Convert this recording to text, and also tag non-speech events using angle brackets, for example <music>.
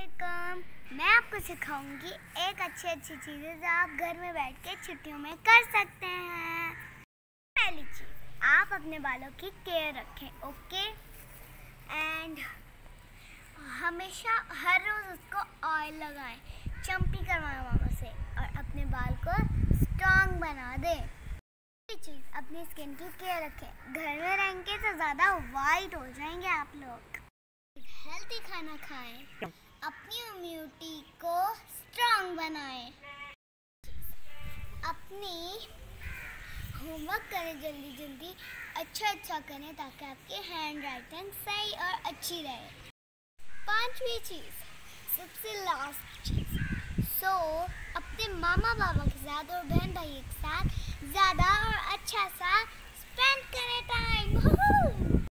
वालेकुम मैं आपको सिखाऊँगी एक अच्छी अच्छी चीज़ें जो आप घर में बैठ के छुट्टियों में कर सकते हैं। पहली चीज़, आप अपने बालों की केयर रखें, ओके? एंड हमेशा हर रोज़ उसको ऑयल लगाएँ चम्पी करवाएँ मामा से और अपने बाल को स्ट्रॉन्ग बना दें। चीज़, अपनी स्किन की केयर रखें। घर में रहेंगे तो ज़्यादा वाइट हो जाएँगे आप लोग। हेल्थी खाना खाएँ। अपनी इम्यूनिटी को स्ट्रांग बनाएँ। अपनी होमवर्क करें जल्दी जल्दी। अच्छा अच्छा करें ताकि आपकी हैंड राइटिंग सही और अच्छी रहे। पांचवी चीज़, सबसे लास्ट चीज़। सो अपने मामा बाबा के साथ और बहन भाई के साथ ज़्यादा और अच्छा सा स्पेंड करें टाइम <laughs>